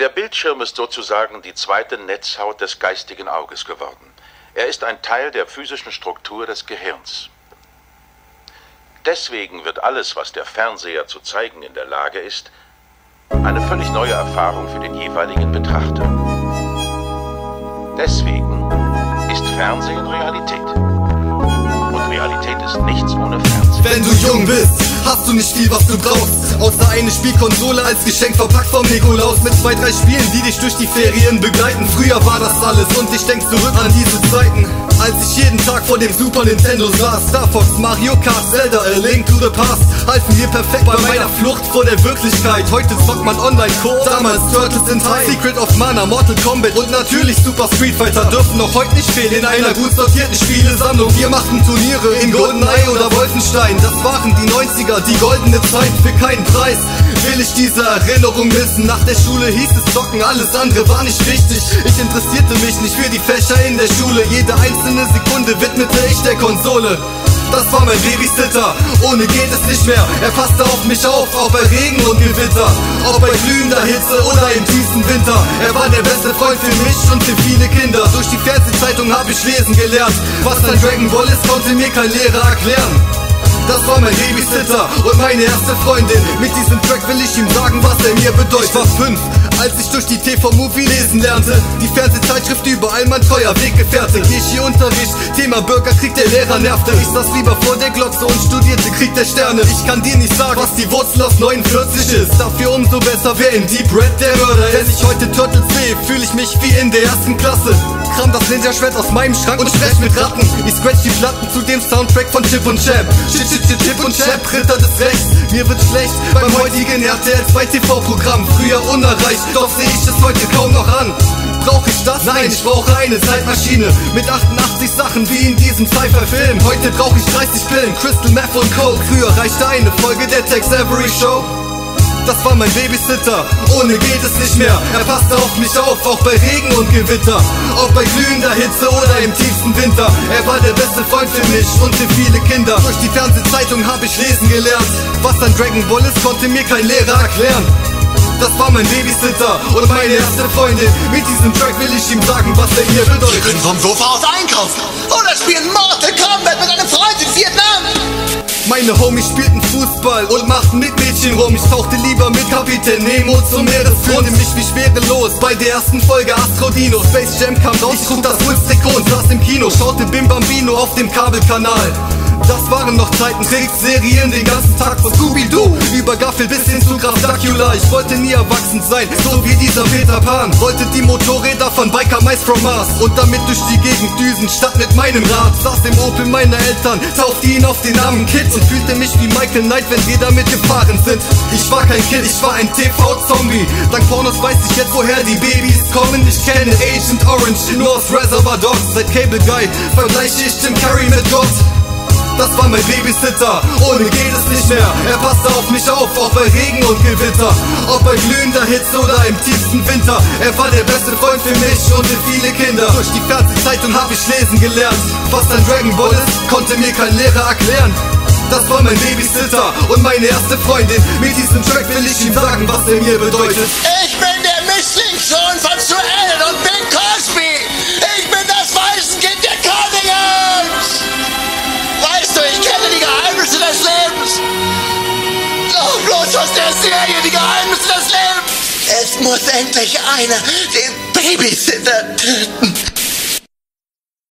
Der Bildschirm ist sozusagen die zweite Netzhaut des geistigen Auges geworden. Er ist ein Teil der physischen Struktur des Gehirns. Deswegen wird alles, was der Fernseher zu zeigen in der Lage ist, eine völlig neue Erfahrung für den jeweiligen Betrachter. Deswegen ist Fernsehen Realität. Und Realität ist nichts ohne Fernsehen. Wenn du jung bist, hast du nicht viel, was du brauchst. Außer eine Spielkonsole als Geschenk verpackt vom Nikolaus. Mit zwei, drei Spielen, die dich durch die Ferien begleiten. Früher war das alles und ich denk zurück an diese Zeiten. Als ich jeden Tag vor dem Super Nintendo saß Star Fox, Mario Kart, Zelda, A Link to the Past Halfen mir perfekt bei meiner Flucht vor der Wirklichkeit Heute zockt man online Co damals Turtles in Time Secret of Mana, Mortal Kombat und natürlich Super Street Fighter Dürfen noch heute nicht fehlen in einer gut sortierten Spielesammlung Wir machten Turniere in GoldenEye oder Wolfenstein Das waren die 90er, die goldene Zeit für keinen Preis Will ich diese Erinnerung missen Nach der Schule hieß es zocken, alles andere war nicht wichtig Ich interessierte mich nicht für die Fächer in der Schule Jede einzelne Sekunde widmete ich der Konsole. Das war mein Babysitter, ohne geht es nicht mehr. Er passte auf mich auf, auch bei Regen und Gewitter. Ob bei glühender Hitze oder im tiefsten Winter. Er war der beste Freund für mich und für viele Kinder. Durch die Fernsehzeitung habe ich lesen gelernt. Was ein Dragon Ball ist, konnte mir kein Lehrer erklären. Babysitter und meine erste Freundin. Mit diesem Track will ich ihm sagen, was er mir bedeutet. Ich war fünf, als ich durch die TV-Movie lesen lernte. Die Fernsehzeitschrift überall mein treuer Weggefährte. Geschi-Unterricht, Thema Bürgerkrieg, der Lehrer nervte. Ich saß lieber vor der Glotze und studierte Krieg der Sterne. Ich kann dir nicht sagen, was die Wurzel aus 49 ist. Dafür umso besser, wer in Deep Red der Mörder ist. Wenn ich heute Turtles sehe, fühle ich mich wie in der ersten Klasse. Kram das Ninja-Schwert aus meinem Schrank und sprech mit Ratten. Ich scratch die Platten zu dem Soundtrack von Chip und Chap. Chip, Chip, Chip, Chip und Chap, Ritter des Rechts. Mir wird schlecht beim heutigen RTL 2 TV-Programm. Früher unerreicht, doch seh ich es heute kaum noch an. Brauch ich das? Nein, ich brauche eine Zeitmaschine mit 88 Sachen wie in diesem Cypher-Film. Heute brauche ich 30 Pillen, Crystal Meth und Coke. Früher reichte eine Folge der Text Every Show das war mein Babysitter. Ohne geht es nicht mehr. Er passte auf mich auf, auch bei Regen und Gewitter. Ob bei glühender Hitze oder im tiefsten Winter. Er war der beste Freund für mich und für viele Kinder. Durch die Fernsehzeitung habe ich lesen gelernt. Was ein Dragon Ball ist, konnte mir kein Lehrer erklären. Das war mein Babysitter und meine erste Freundin. Mit diesem Track will ich ihm sagen, was er mir bedeutet. Wir können vom Sofa aus einkaufen oder spielen Mortal Kombat mit einem Freund in Vietnam. Meine Homies spielten Fußball und machten mit Mädchen rum. Ich tauchte lieber mit Kapitän Nemo zum Meeresgrund. Fühlte mich wie schwerelos bei der ersten Folge Astro Dino. Space Jam kam raus, ich trug das Wolfstrikot und saß im Kino. Schaute Bim Bambino auf dem Kabelkanal. Das waren noch Zeiten, Kriegsserien den ganzen Tag von Scooby-Doo Über Gaffel bis hin zu Graf Dracula Ich wollte nie erwachsen sein, so wie dieser Peter Pan. Wollte die Motorräder von Biker Mice from Mars. Und damit durch die Gegend düsen, statt mit meinem Rad. Saß im Opel meiner Eltern, taufte ihn auf den Namen Kids Und fühlte mich wie Michael Knight, wenn wir damit gefahren sind. Ich war kein Kind, ich war ein TV-Zombie Dank Pornos weiß ich jetzt, woher die Babys kommen. Ich kenne Agent Orange, nur aus Reservoir Dogs. Seit Cable Guy vergleiche ich Tim Curry mit Gott das war mein Babysitter, ohne geht es nicht mehr. Er passte auf mich auf, auch bei Regen und Gewitter. Ob bei glühender Hitze oder im tiefsten Winter. Er war der beste Freund für mich und für viele Kinder. Durch die Fernsehzeitung habe ich lesen gelernt. Was ein Dragon Ball ist, konnte mir kein Lehrer erklären. Das war mein Babysitter und meine erste Freundin. Mit diesem Track will ich ihm sagen, was er mir bedeutet. Ich bin muss endlich einer den Babysitter töten.